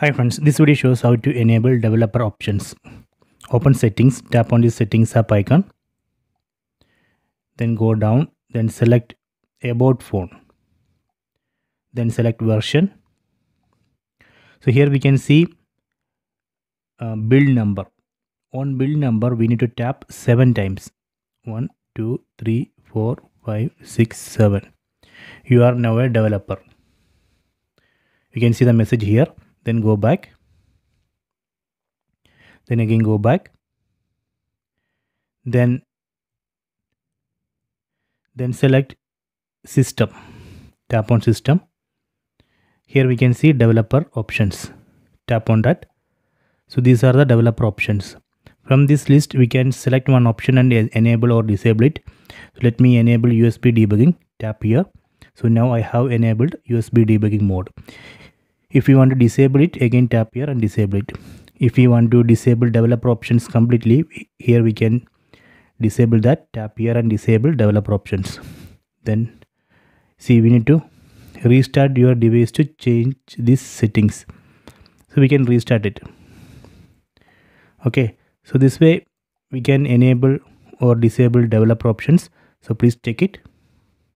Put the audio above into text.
Hi friends, this video shows how to enable developer options. Open settings, tap on the settings app icon. Then go down, then select about phone. Then select version. So here we can see uh, build number. On build number, we need to tap seven times. One, two, three, four, five, six, seven. You are now a developer. You can see the message here then go back. Then again go back. Then then select system tap on system. Here we can see developer options. Tap on that. So these are the developer options. From this list we can select one option and enable or disable it. So let me enable usb debugging. Tap here. So now i have enabled usb debugging mode if you want to disable it again tap here and disable it. If you want to disable developer options completely here we can disable that. Tap here and disable developer options. Then see we need to restart your device to change these settings. So we can restart it. Okay. So this way we can enable or disable developer options. So please check it